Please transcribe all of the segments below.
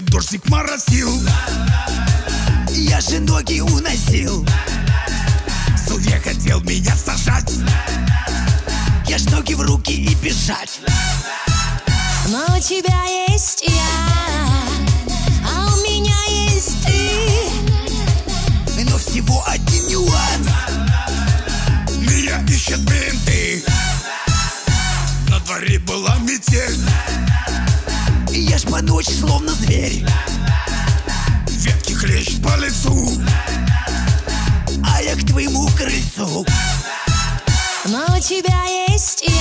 хотелки дождик моросил Я же ноги уносил. Судья хотел меня сажать. Я ж ноги в руки и бежать. Но у тебя есть я, а у меня есть ты. Но всего один нюанс. Меня ищет менты На дворе была метель Я ж по ночи словно зверь. Ветки хлещет по лицу. А я к твоему крыльцу. Но у тебя есть я,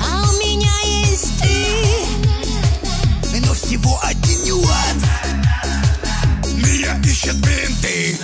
а у меня есть ты. Но всего один нюанс. Меня ищет менты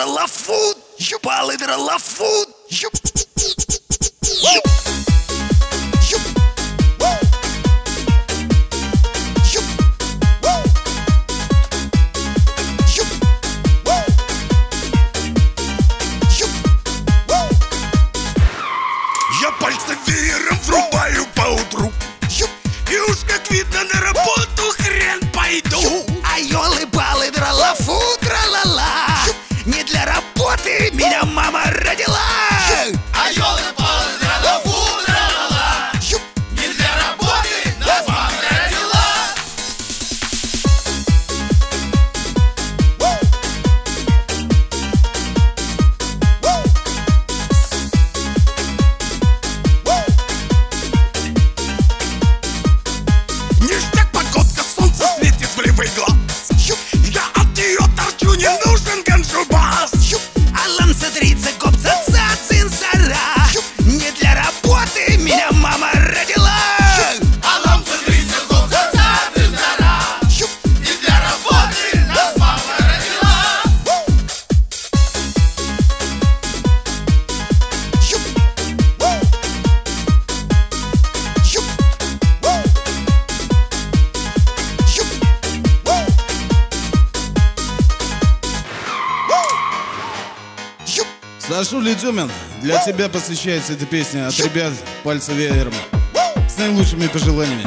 Палыдра лафут Палыдра лафут Юп. Дюмин, для тебя посвящается эта песня от ребят Пальца веером. С наилучшими пожеланиями.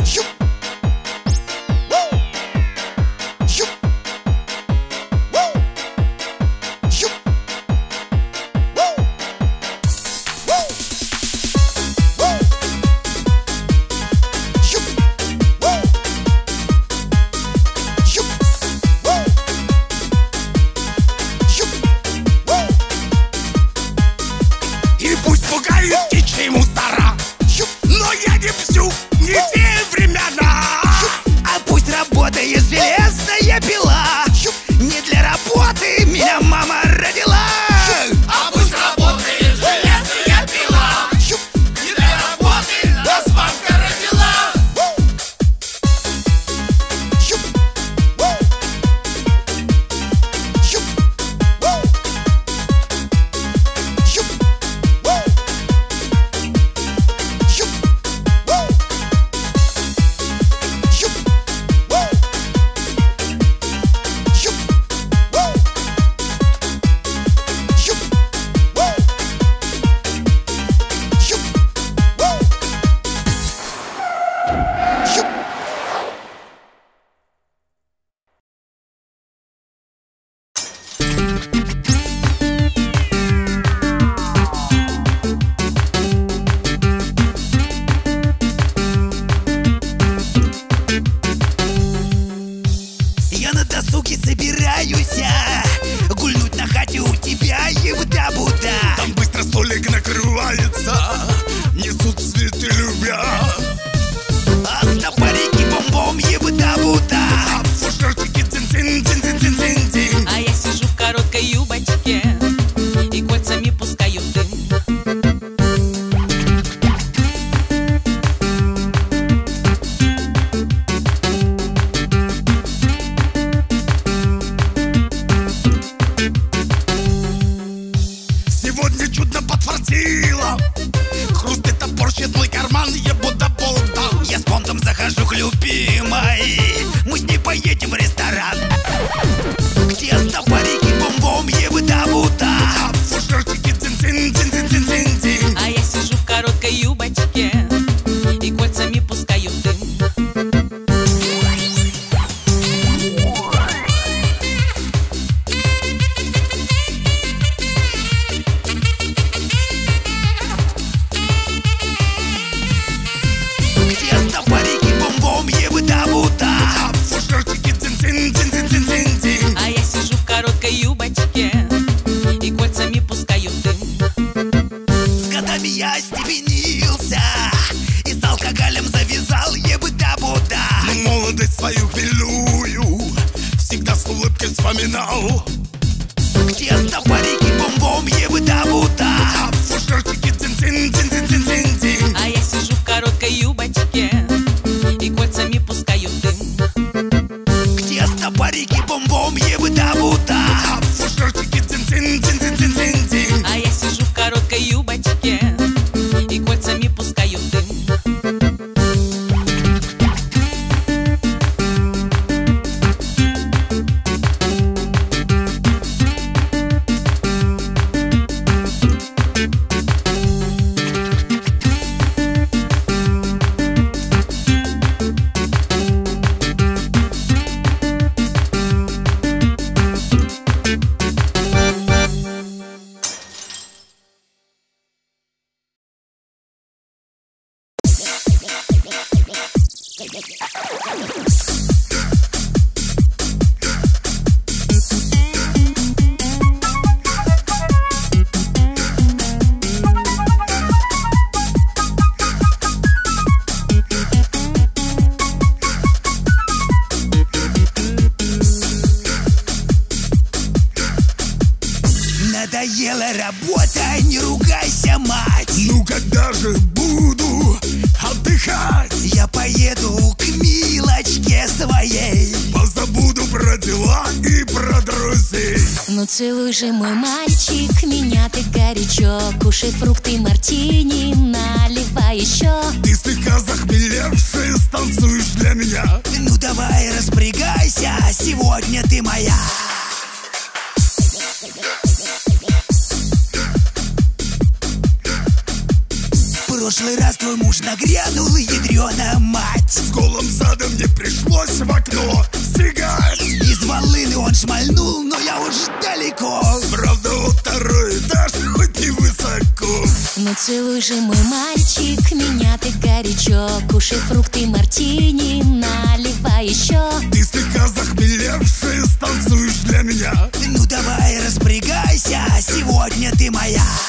остепенился. И с алкоголем завязал ебыта-бута Но молодость свою белую Всегда с улыбкой вспоминал. Где стопорики бомбом ебыта-бута А в фужерчике цин-цин-цин-цин-цин-цин. Цин. А я сижу в короткой юбочке И кольцами пускаю дым. Где стопорики бомбом ебыта-бута А в фужерчике цин-цин-цин-цин же мой мальчик, меня ты горячо Кушай фрукты, мои. ты моя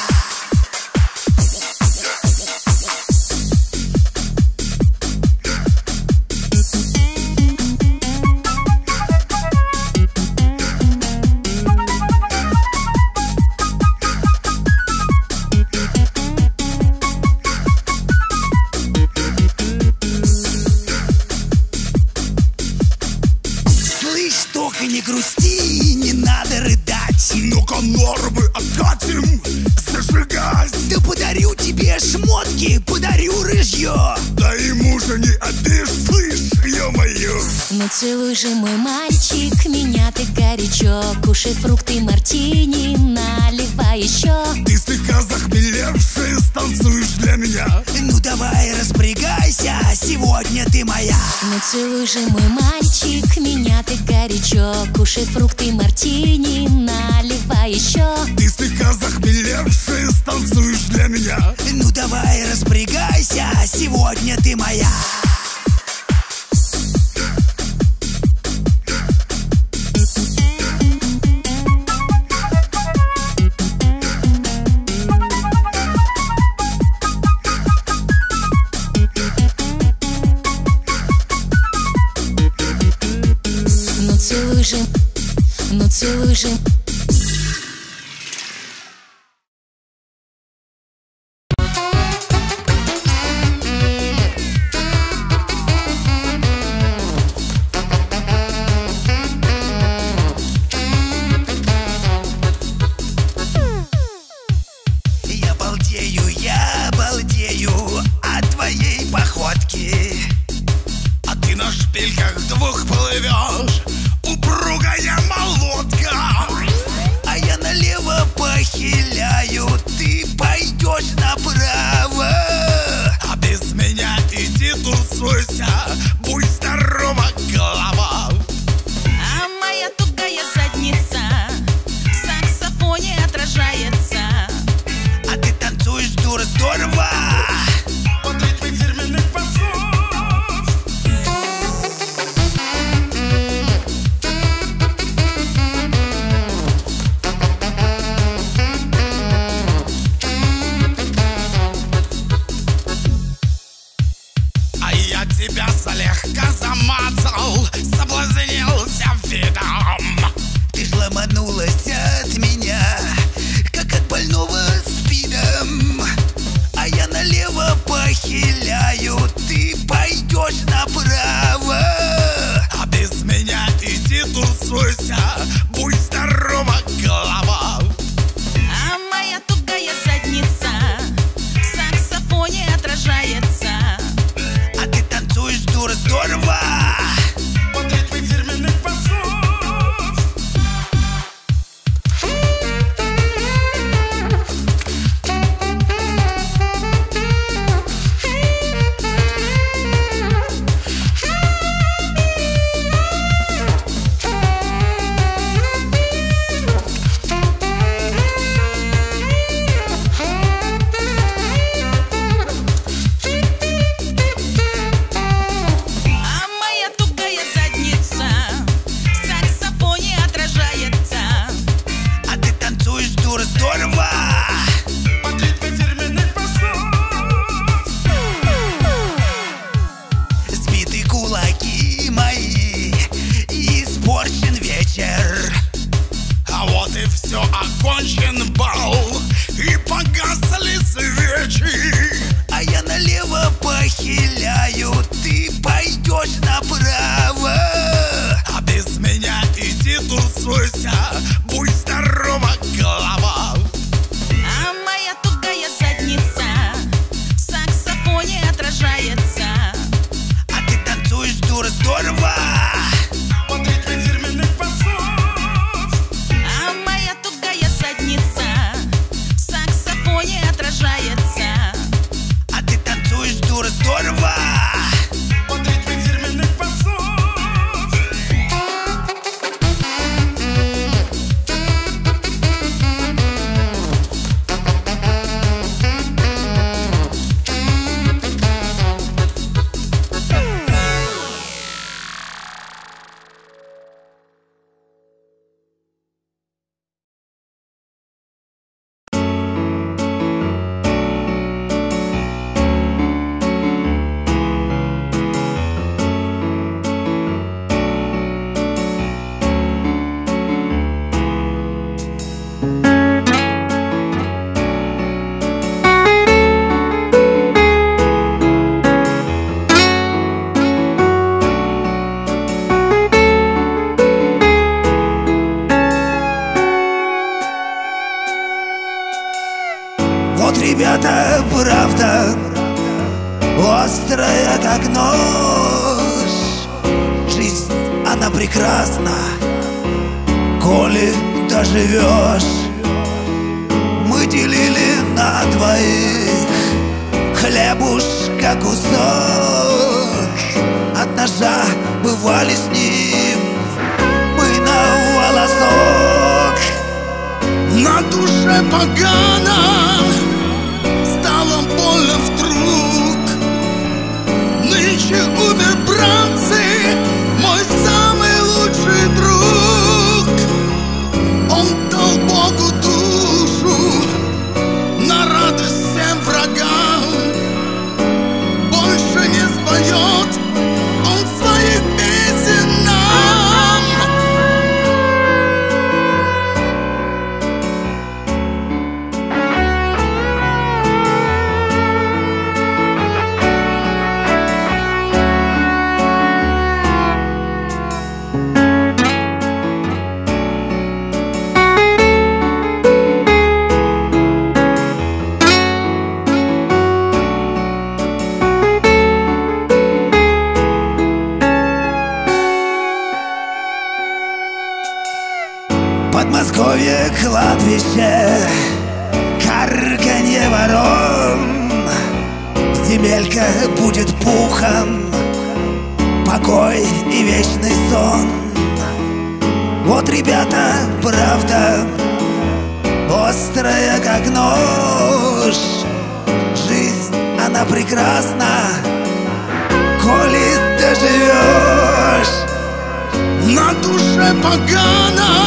душе погано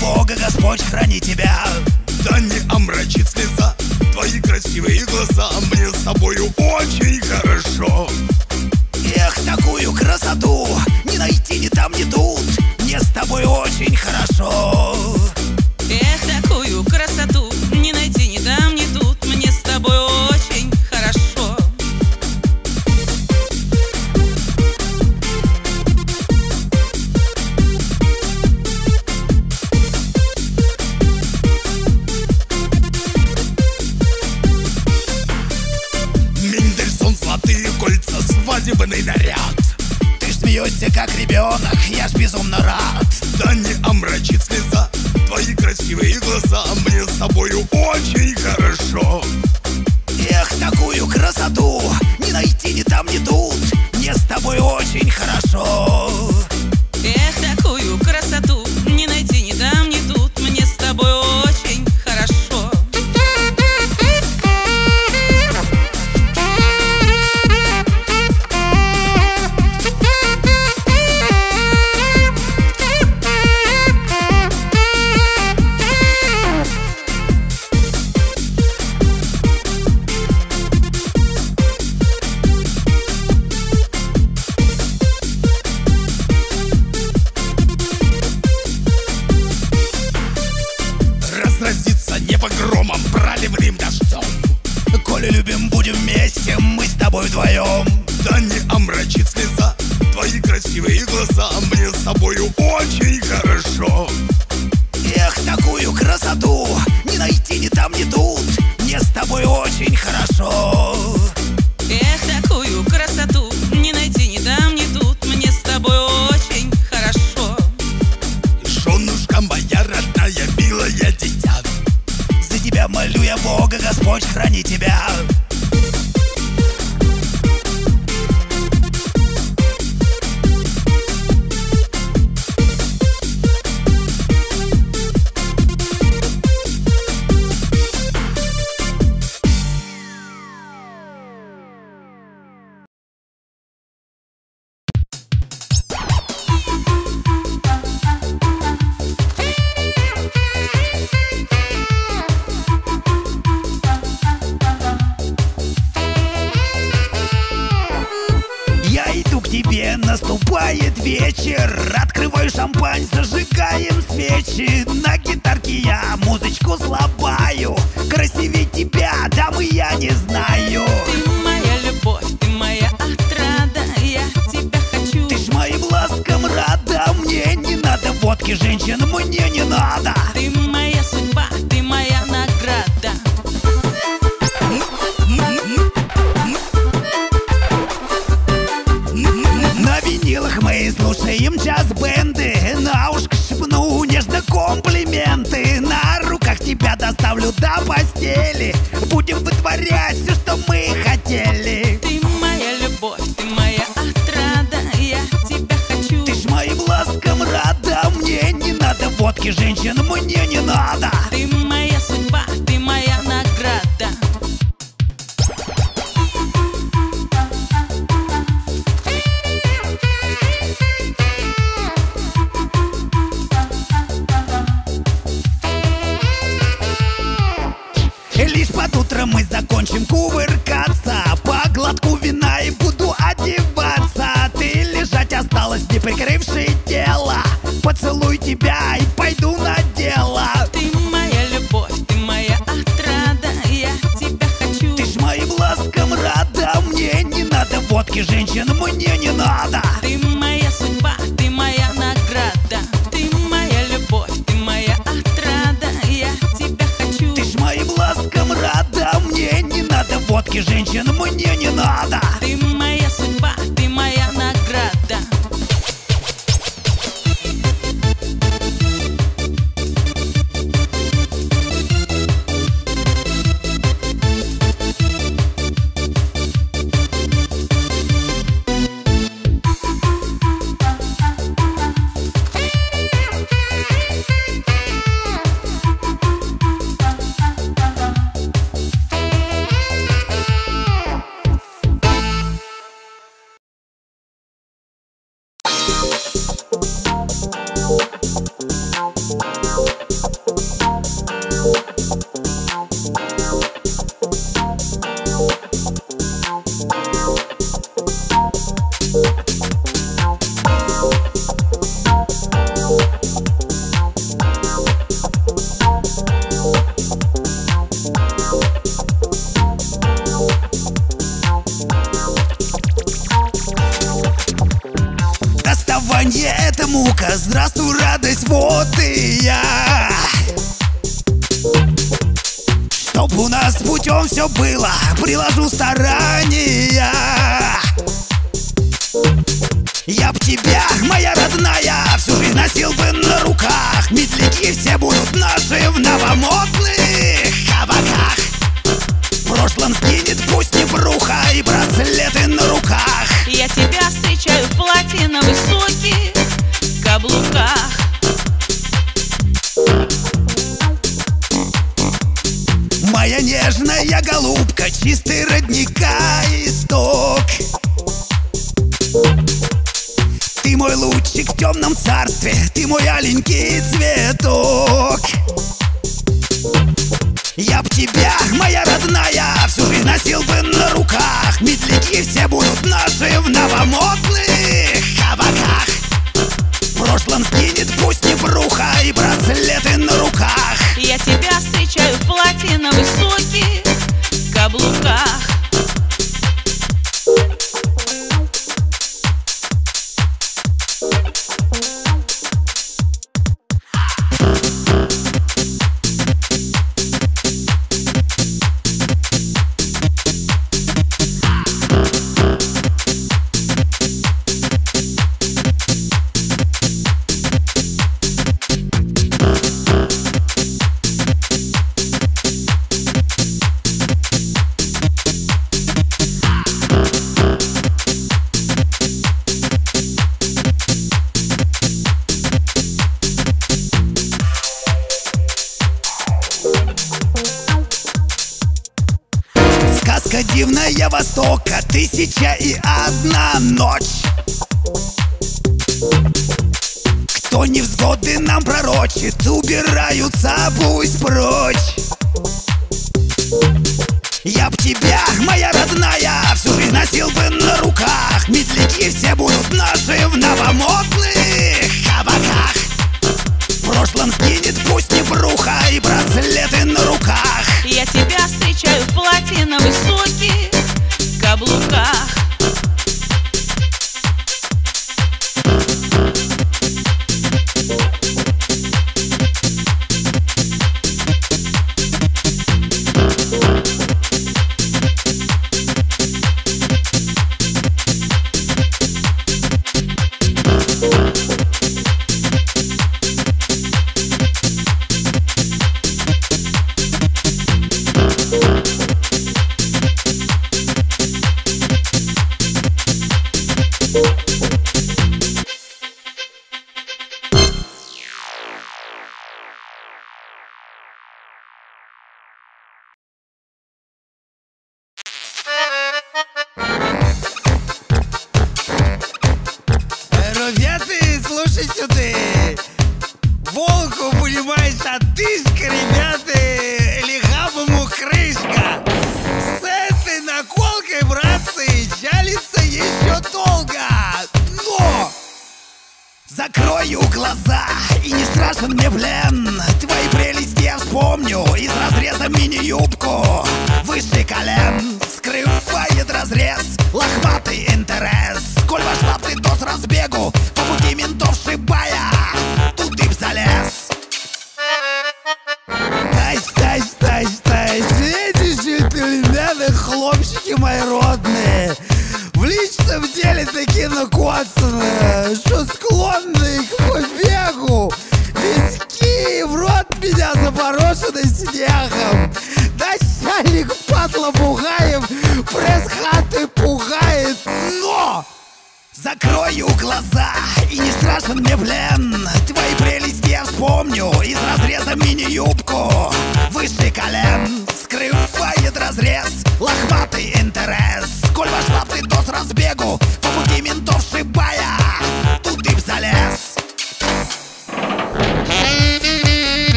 Бога, Господь храни тебя. Да не омрачит слеза Твои красивые глаза. Мне с тобою очень хорошо. Эх, такую красоту Не найти ни там, ни тут. Мне с тобой очень хорошо вечер. Открываю шампань, зажигаем свечи. На гитарке я музычку слабаю. Красивее тебя, дамы, я не знаю. Ты моя любовь, ты моя отрада. Я тебя хочу. Ты ж моим ласкам рада. Мне не надо водки, женщин мне не надо. Ты моя судьба, ты моя доставлю до постели. Будем вытворять все, что мы хотели. Ты моя любовь, ты моя отрада Я тебя хочу. Ты ж моим ласкам рада Мне не надо водки, женщин мне не надо закончим кувыркаться По глотку вина и буду одеваться. Ты лежать осталась, не прикрывши тело Поцелуй тебя и пойду на дело. Ты моя любовь, ты моя отрада Я тебя хочу. Ты ж моим ласкам рада Мне не надо водки, женщин мне не надо. Ты моя водки, женщин мне не надо. Ты сказка дивная Востока Тысяча и одна ночь. Кто невзгоды нам пророчит Убираются, пусть прочь. Я б тебя, моя родная, всю жизнь носил бы на руках. Медляки все будут наши в новомодных кабаках прошлом сгинет пусть не бруха и браслеты на руках. Я тебя встречаю в платиновой соке, каблуках. шею из разреза мини-юбку. Выше колен скрывает разрез Лохматый интерес. Коль ты лапный с разбегу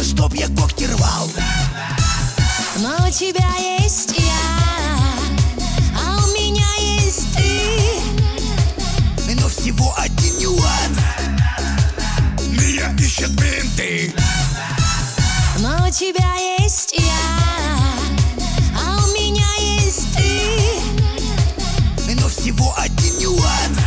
Шухер, чтоб я когти рвал Но у тебя есть я, а у меня есть ты. Но всего один нюанс Меня ищет менты Но у тебя есть я, а у меня есть ты. Но всего один нюанс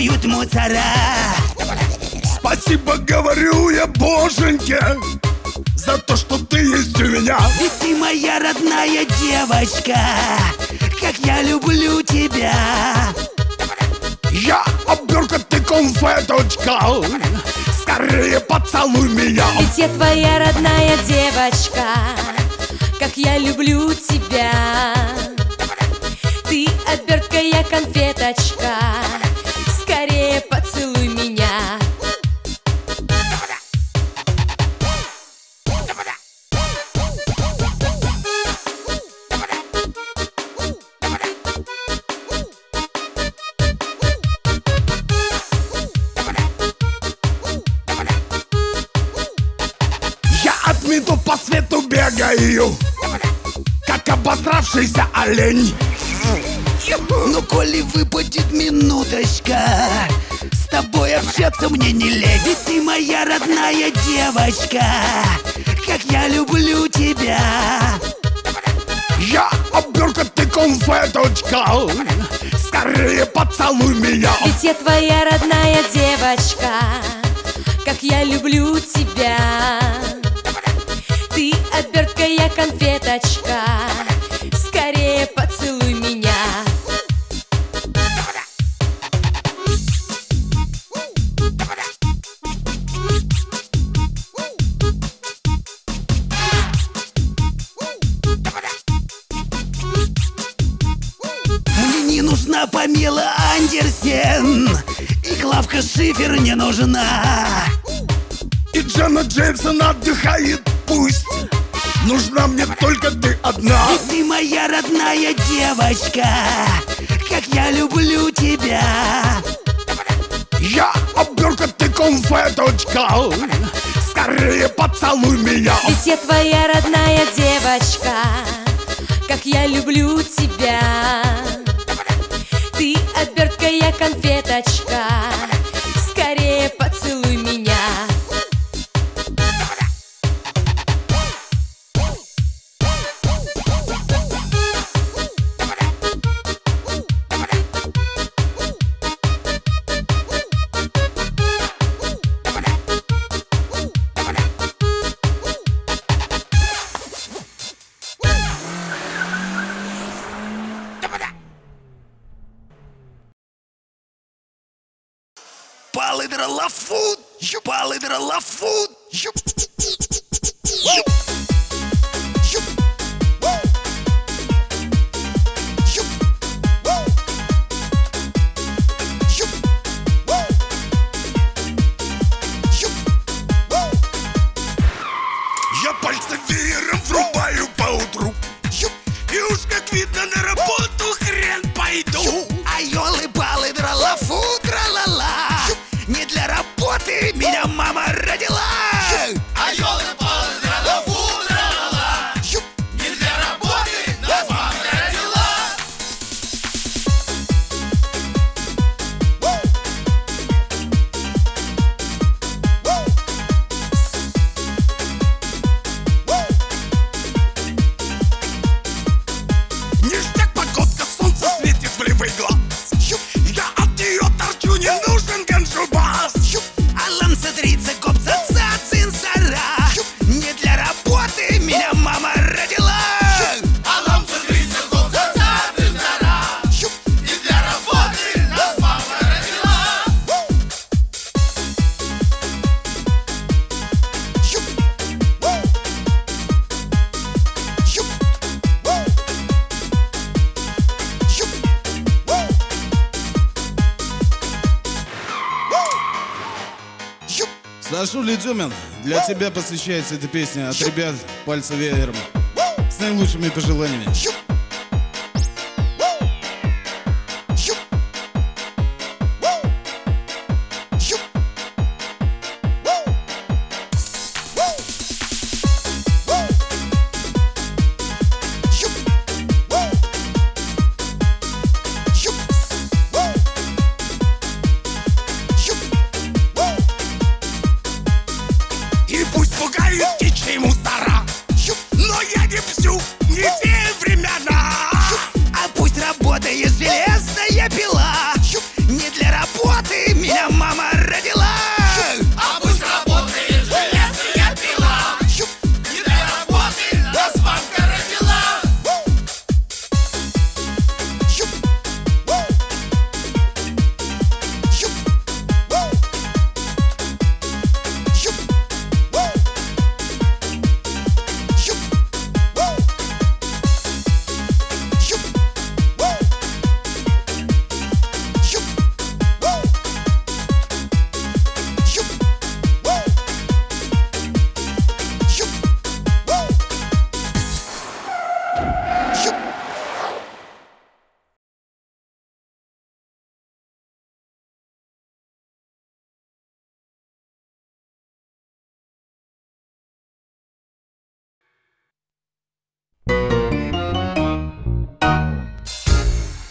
Строят мусора. Спасибо говорю я, боженьке За то, что ты есть у меня. Ведь ты моя родная девочка Как я люблю тебя. Я оберка, ты конфеточка Скорее поцелуй меня. Ведь я твоя родная девочка, как я люблю тебя. Ты обертка, я конфеточка, скорее поцелуй меня. Я от мету по свету бегаю Как обосравшийся олень Ну, коли выпадет минуточка С тобой общаться мне не лень Ведь ты моя родная девочка Как я люблю тебя. Я оберка, ты конфеточка Скорее поцелуй меня. Ведь я твоя родная девочка, как я люблю тебя. Ты обертка, я конфеточка, И Клавка Шифер не нужна. И Джана Джеймсон отдыхает пусть. Нужна мне только ты одна. Ты моя родная девочка Как я люблю тебя. Я оберка, ты конфеточка Скорее поцелуй меня. Ведь я твоя родная девочка Как я люблю тебя. Ты обертка, я конфеточка Палыдра лафут! Палыдра лафут! Я пальцем веером врубаю по утру И уж как видно на работу Сашуля Дюмин, для тебя посвящается эта песня от ребят Пальца веером. С наилучшими пожеланиями.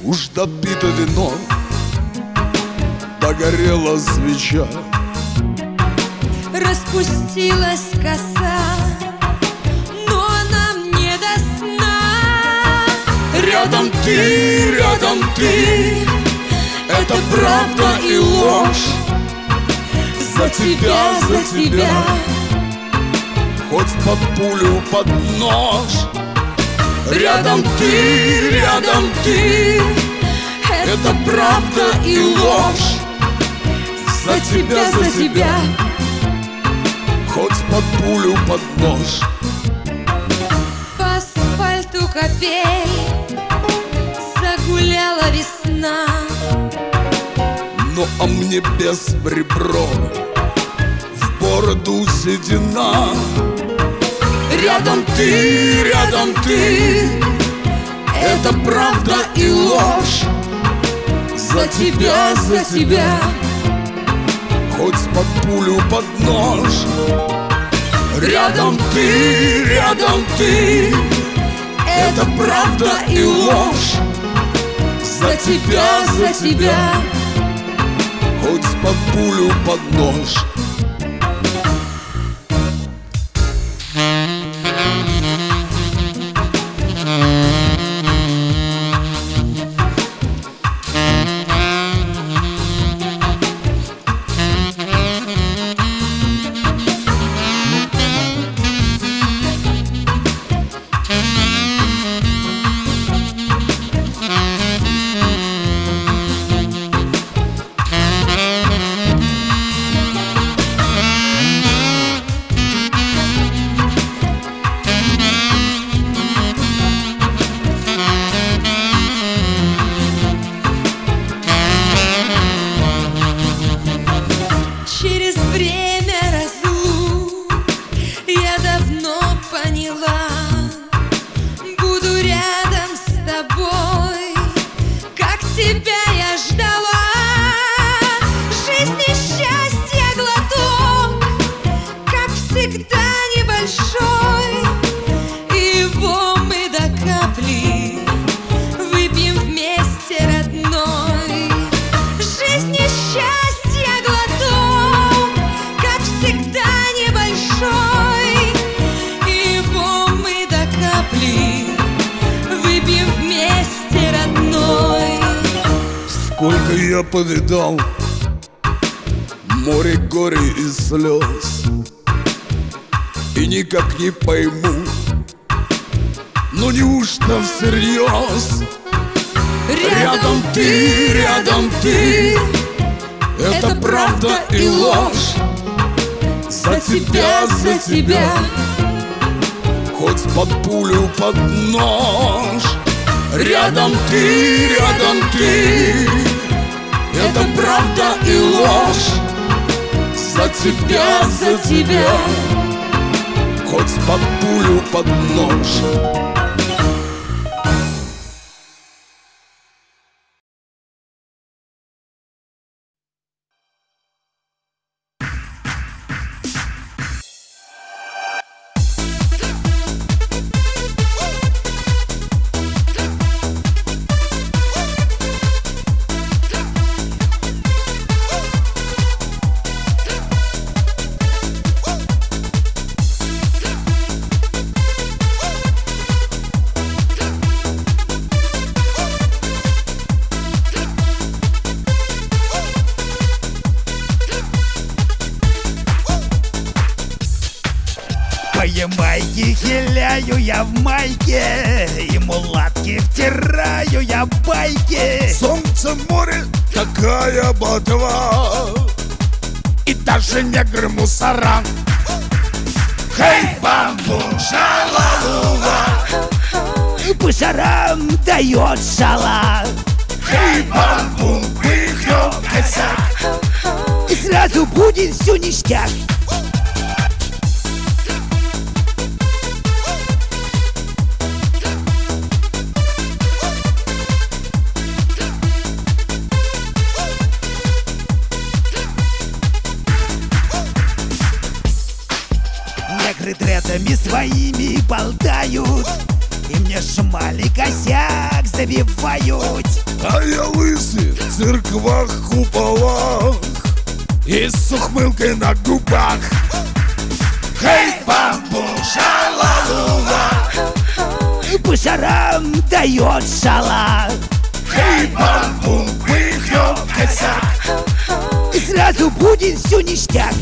Уж допито вино, догорела свеча. Распустилась коса Но нам не до сна Рядом ты, рядом ты, это правда и ложь. За тебя, за тебя, хоть под пулю, под нож. Рядом ты, рядом ты, это правда и ложь. За тебя, за тебя, хоть под пулю, под нож. По асфальту капель Загуляла весна. Ну а мне без ребро. В бороду седина Рядом ты, рядом ты. Это правда и ложь. За тебя, за тебя. Хоть под пулю, под нож. Рядом ты, рядом ты. Это правда и ложь. За тебя, за тебя. Хоть под пулю, под нож давно поняла. Буду рядом с тобой Как тебя я повидал Море горе и слез. И никак не пойму Ну неужто всерьез? Рядом ты, рядом ты. Это правда и ложь. За тебя, за тебя. Хоть под пулю, под нож. Рядом ты, рядом ты Это правда и ложь. За тебя, за тебя. Хоть под пулю, под нож ништяк. Негры дредами своими болтают И мне шмали косяк забивают. А я лысый в церквах, куполах И с ухмылкой на губах. Хей, По шарам дает шала Хей, бамбу, пыхнем косяк И сразу будет все Ништяк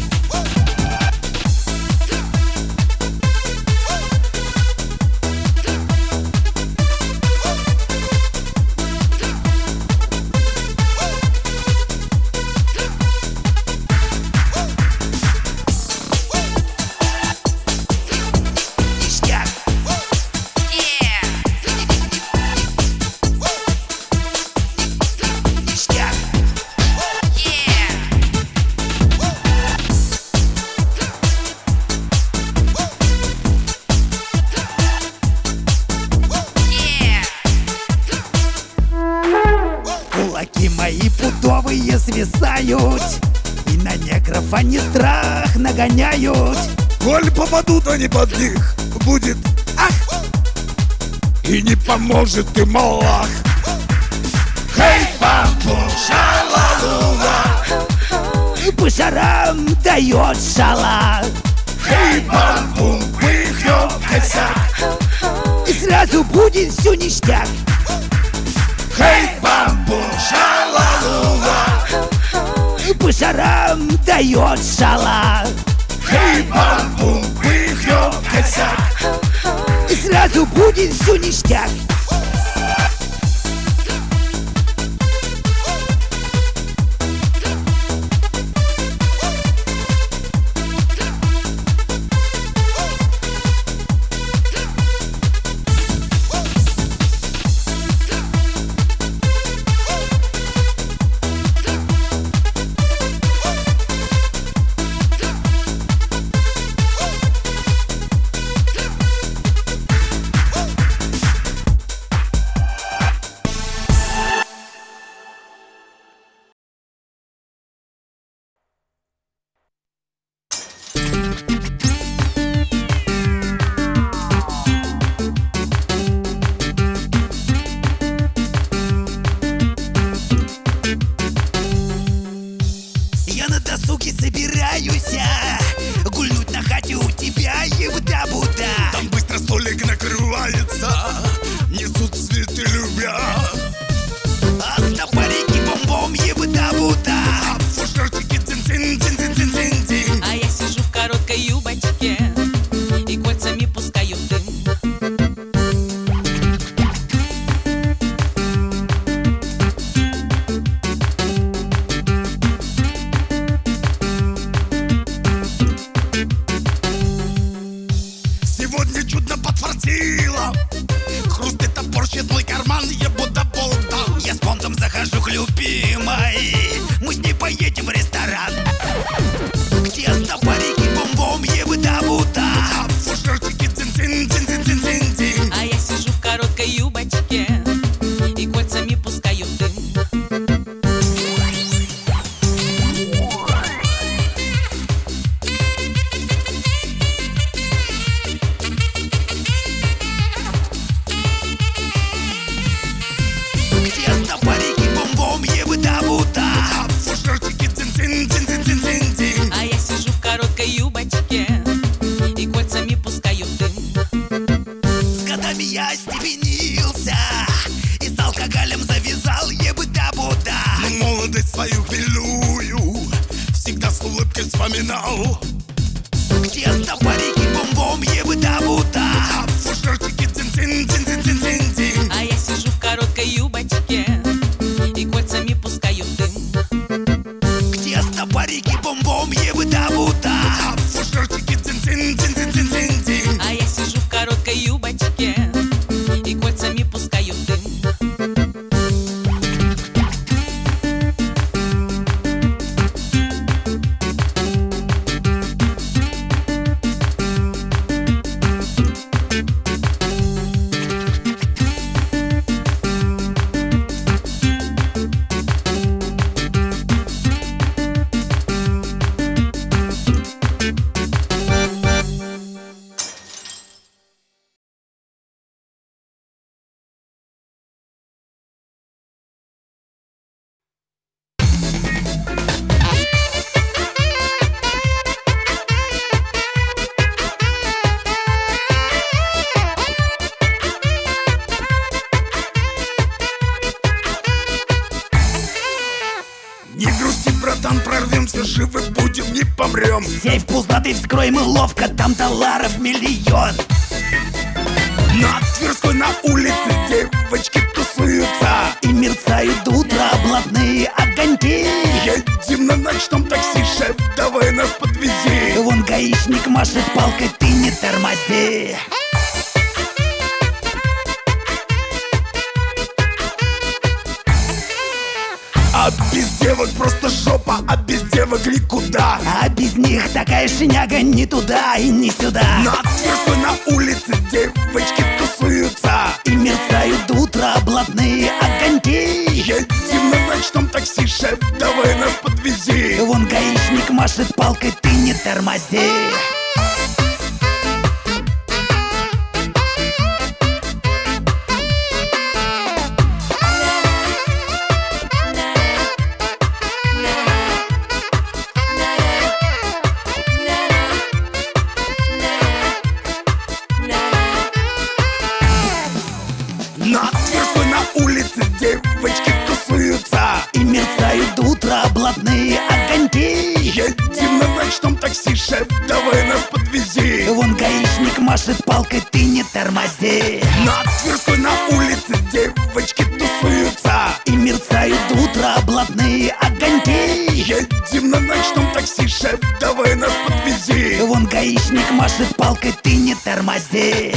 они под них, будет ах! И не поможет им Аллах. Хей, бамбу, шалалула, По шарам дает шала хей, бамбу, пыхнем косяк. И сразу будет все ништяк Хей, бамбу, шалалула, По шарам дает шала хей, бамбу, косяк. И сразу будет все ништяк Сейф пузатый вскроем и ловко, там долларов миллион На Тверской на улице девочки тусуются. И мерцают утро блатные огоньки Едем на ночном такси, шеф, давай нас подвези. Вон гаишник машет палкой, ты не тормози А без девок просто жопа, а без девок никуда. А без них такая шняга не туда и не сюда. На Тверской на улице девочки тусуются. И мерцают утро утра блатные огоньки. Едем на ночном такси, шеф, давай нас подвези. Вон гаишник машет палкой, ты не тормози. Утро блатные огоньки. Едем на ночном такси, шеф, давай нас подвези. Вон гаишник машет палкой, ты не тормози. На Тверской на улице девочки тусуются. И мерцают утро блатные огоньки. Едем на ночном такси, шеф, давай нас подвези. Вон гаишник машет палкой, ты не тормози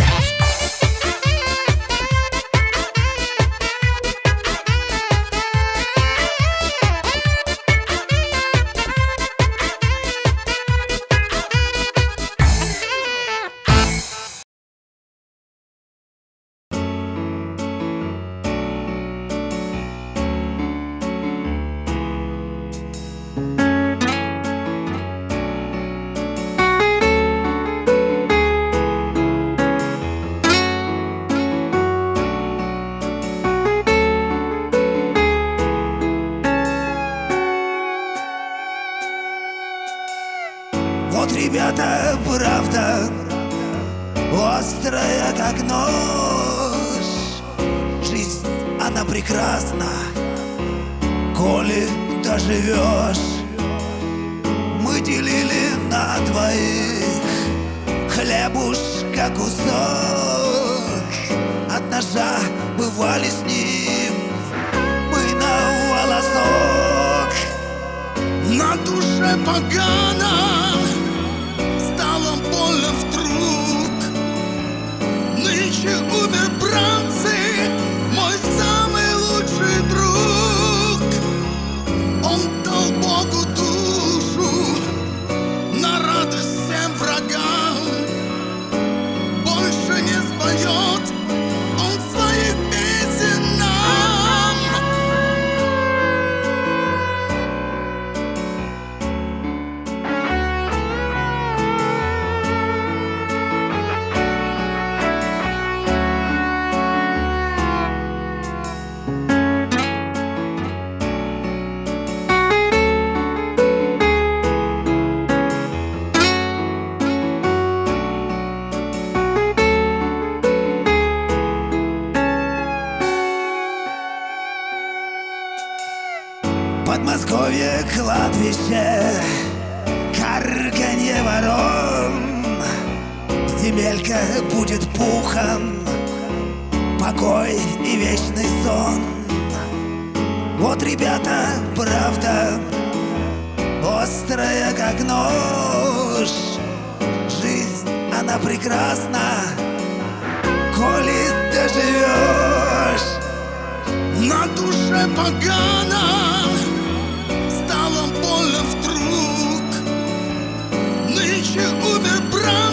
она прекрасна, коли доживешь На душе погано Стало больно вдруг. Нынче умер бранцы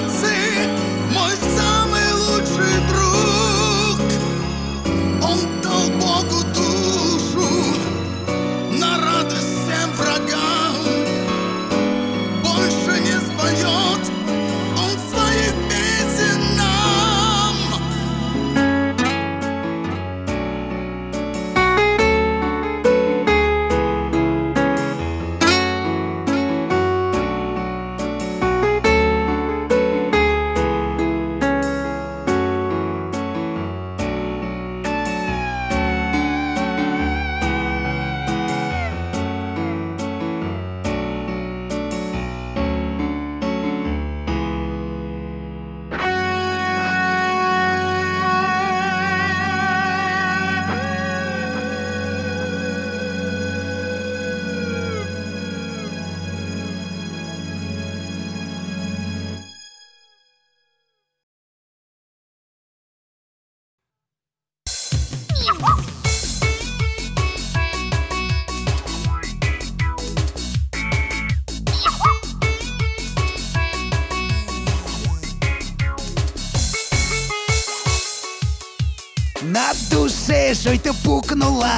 душе что-то пукнуло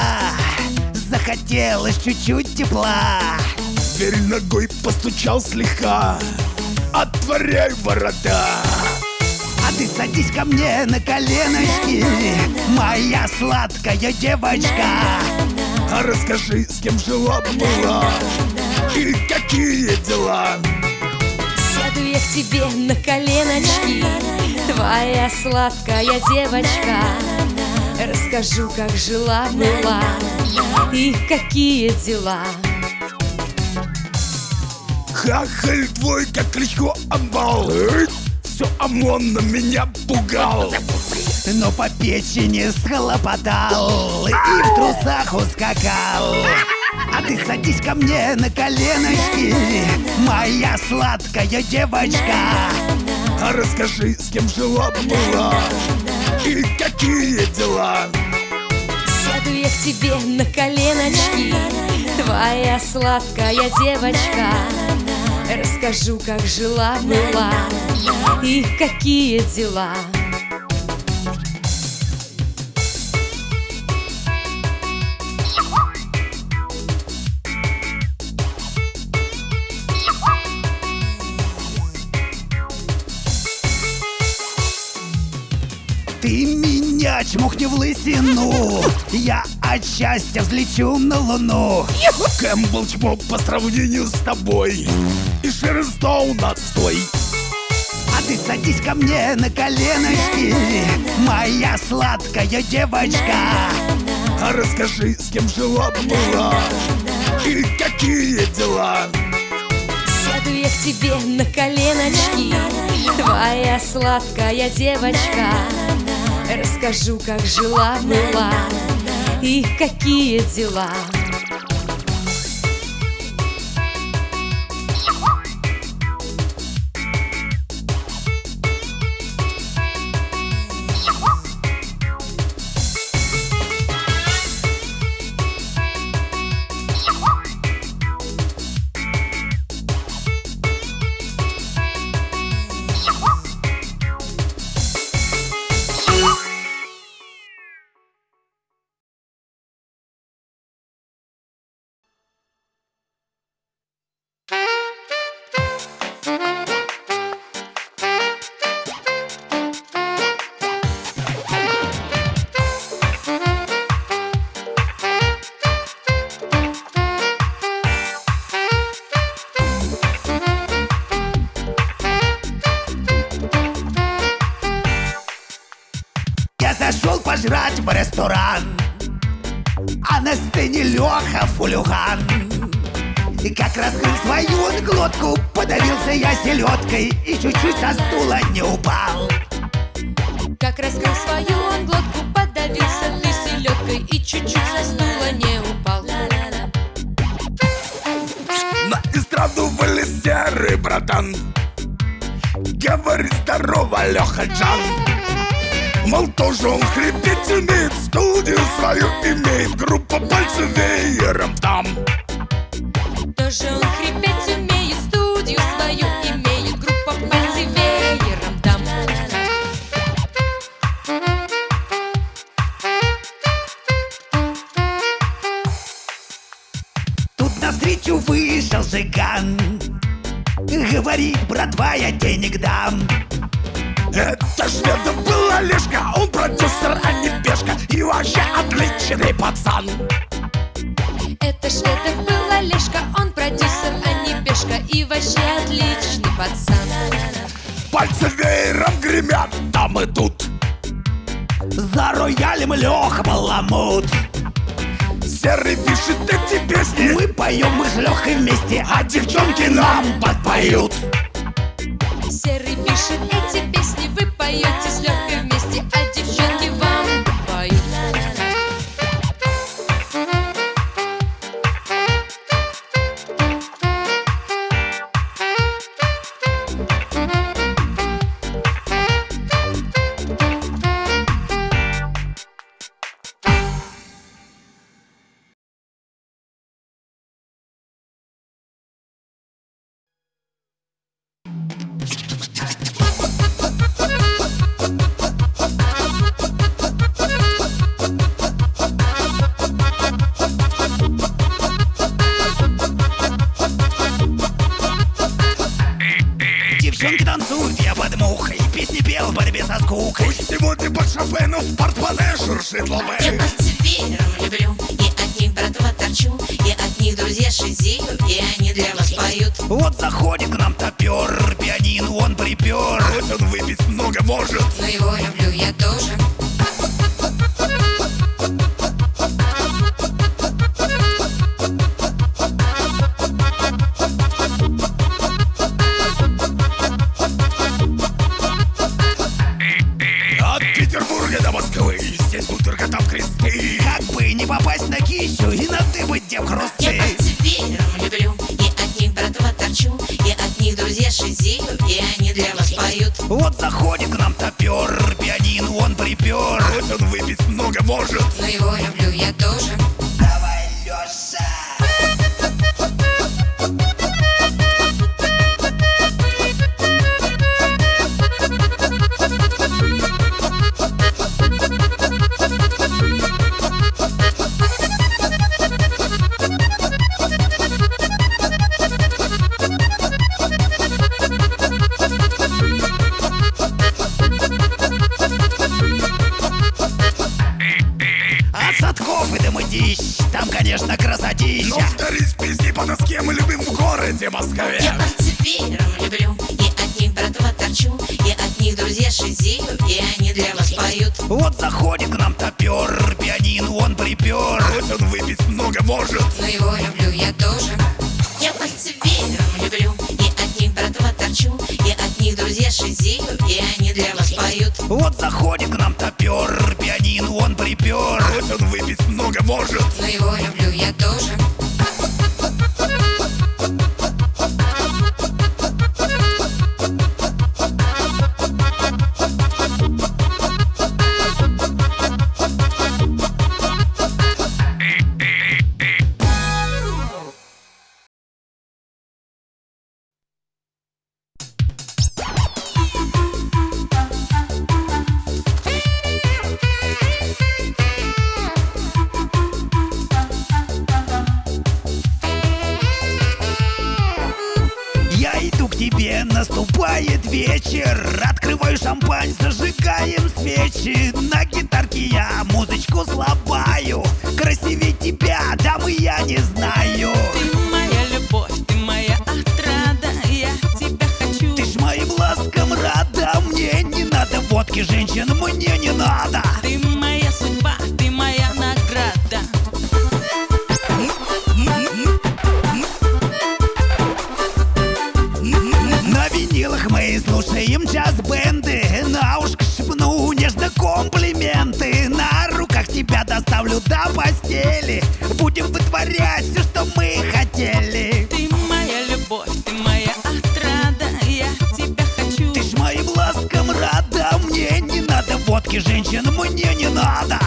Захотелось чуть-чуть тепла. Зверь ногой постучал слегка. Отворяй ворота А ты садись ко мне на коленочки Моя сладкая девочка. А расскажи, с кем жила была И какие дела. Сяду я к тебе на коленочки Твоя сладкая девочка Расскажу, как жила была И какие дела. Хахаль твой, как легко обвал Все ОМОН на меня пугал. Но по печени схлопотал И в трусах ускакал. А ты садись ко мне на коленочки Моя сладкая девочка. А расскажи, с кем жила была И какие дела? Сяду я к тебе на коленочки. Твоя сладкая девочка. Расскажу, как жила была И какие дела чмухни в лысину. Я от счастья взлечу на луну. Кэмпбелл чмо по сравнению с тобой. И Шерстоун отстой. А ты садись ко мне на коленочки. Моя сладкая девочка. А расскажи, с кем жила была. И какие дела. Сяду я к тебе на коленочки. Твоя сладкая девочка Расскажу, как жила была И какие дела Вылез серый братан. Говорит здорово, Леха Джан. Мол, тоже он хрипеть умеет Студию свою имеет. Группа пальцев веером там. Тоже он хрипеть умеет Говорит, братва, я денег дам. Это Шведов был Олежка Он продюсер, а не пешка И вообще отличный пацан. Это шведов был Олежка Он продюсер, а не пешка И вообще отличный пацан. Пальцы веером гремят там и тут. За роялем Леха баламут Серый пишет эти песни Мы поем мы с Лехой вместе А девчонки нам подпоют Серый пишет эти песни Вы поете с Лёгкой вместе А девчонки вам it, love кресты Как бы не попасть на кищу и на дыбы тем Я хрусты. пальцы веером люблю И от них, братва, торчу И от них, друзья, шизею И они для вас поют Вот заходит к нам топер, пианин он припер. Хоть он выпить много может Но его люблю я тоже до постели. Будем вытворять все, что мы хотели. Ты моя любовь, ты моя отрада. Я тебя хочу. Ты ж моим ласкам рада. Мне не надо водки, женщин мне не надо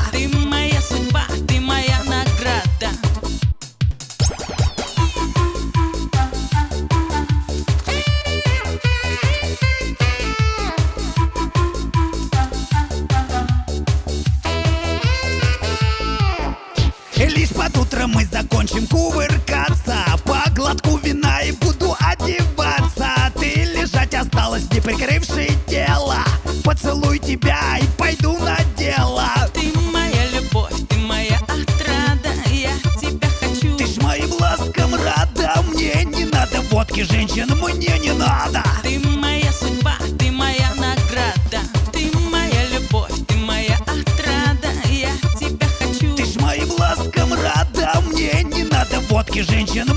прикрывший тело Поцелуй тебя и пойду на дело. Ты моя любовь, ты моя отрада Я тебя хочу. Ты ж моим ласкам рада Мне не надо водки, женщин мне не надо. Ты моя судьба, ты моя награда. Ты моя любовь, ты моя отрада Я тебя хочу. Ты ж моим ласкам рада Мне не надо водки, женщин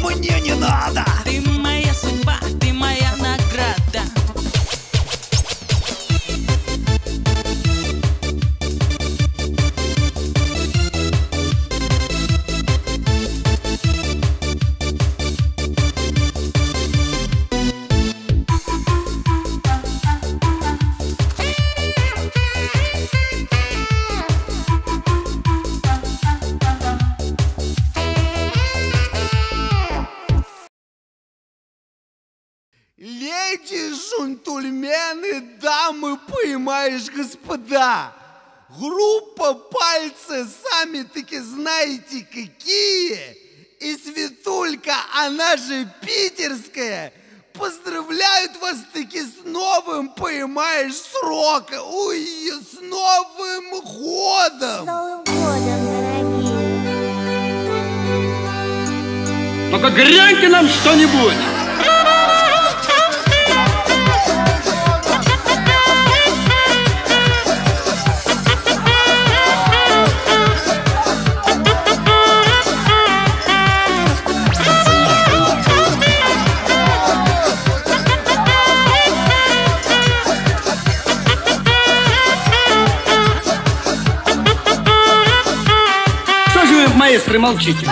Маэстро, молчите?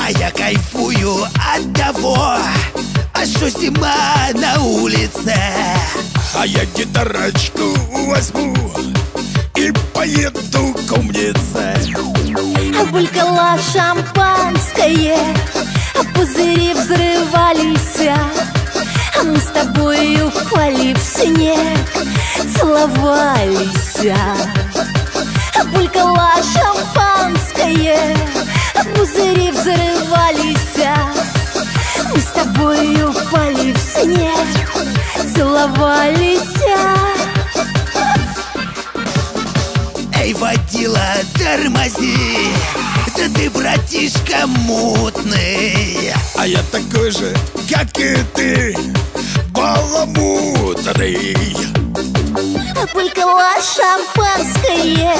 А я кайфую от того, а что зима на улице. А я гитарочку возьму и поеду к умнице. Булькала шампанское, а пузыри взрывались, а мы с тобою упали в снег, целовались. Булькала шампанское, а пузыри взрывались, мы с тобою упали в снег, целовались. Эй, водила, тормози, да ты, братишка, мутный. А я такой же, как и ты, баламутный. Булькала шампанское,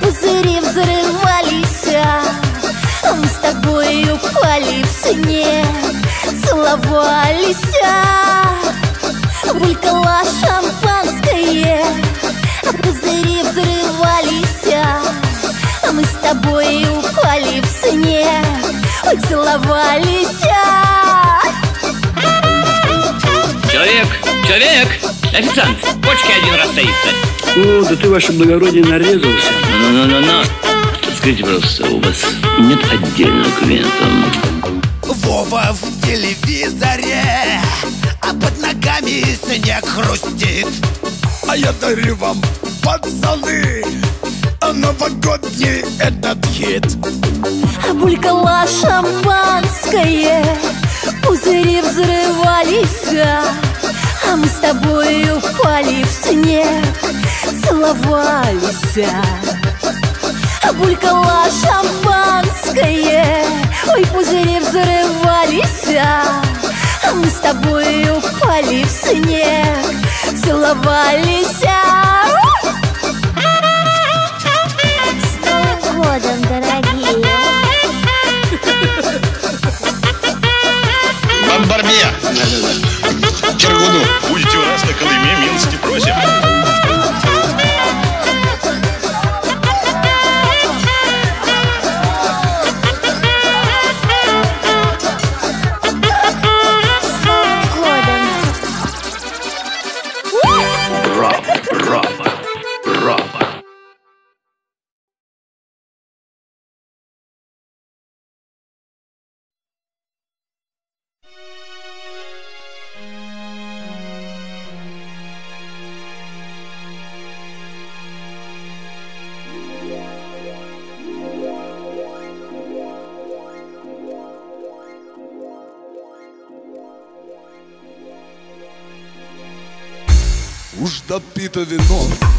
пузыри взрывались, а мы с тобой упали в снег, целовались. Шампанское, а пузыри взрывались, а мы с тобой упали в снег, ой, целовались. Человек, человек, официант, почки один раз стоится. О, да ты, ваше благородие, нарезался. Ну-ну-ну-ну. Скажите, пожалуйста, у вас нет отдельного клиента? Вова в телевизоре, а под ногами снег хрустит. А я дарю вам, пацаны, новогодний этот хит. Булькала шампанское, пузыри взрывались, а мы с тобой упали в снег, целовались. Булькала шампанское, ой, пузыри взрывались, а мы с тобой упали в снег, целовались. С Новым годом, дорогие! Будете у të vinon